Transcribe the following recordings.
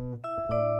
Música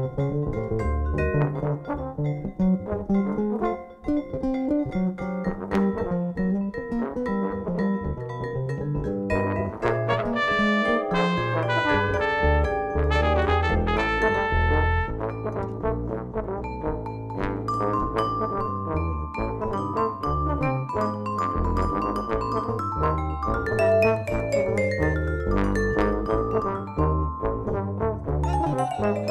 Thank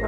you.